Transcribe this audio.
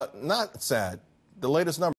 Uh, not sad. The latest number.